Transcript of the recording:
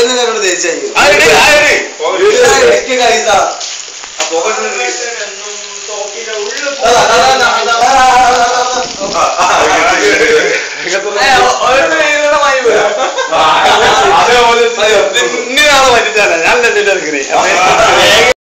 മൊബൈലിൽ ഞങ്ങൾ തിരിച്ചു അതേപോലെ നിന്നാണ് ഞാൻ രണ്ടിന്റെ എടുക്കണേ